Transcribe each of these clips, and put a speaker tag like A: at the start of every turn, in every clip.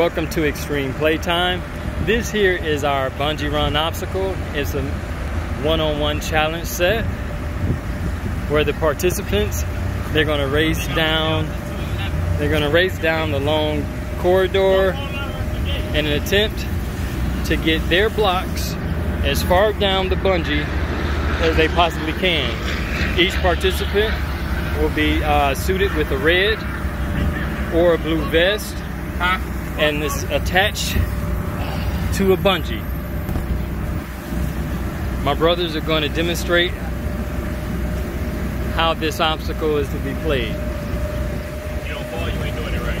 A: Welcome to Xtream Playtime. This here is our bungee run obstacle. It's a one-on-one challenge set where the participants, they're gonna race down, they're gonna race down the long corridor in an attempt to get their blocks as far down the bungee as they possibly can. Each participant will be uh, suited with a red or a blue vest and is attached to a bungee. My brothers are going to demonstrate how this obstacle is to be played.
B: You don't fall, you ain't doing it right.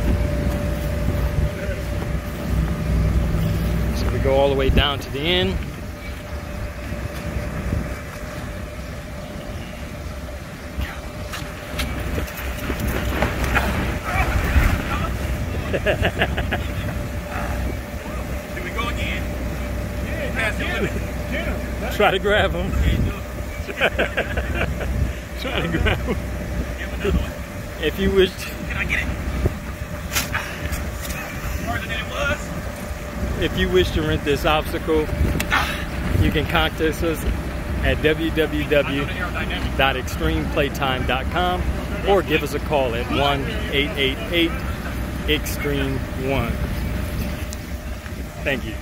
A: So we go all the way down to the end.
B: Do we go again? Yeah, past the limit.
A: Try to grab him.
B: Can't do it.
A: Try to grab him.
B: Give another one.
A: If you wish,
B: Can I get it? Harder than it was.
A: if you wish to rent this obstacle, you can contact us at
B: I know the aerodynamic.
A: www.extremeplaytime.com or give us a call at 1-888 Extreme One. Thank you.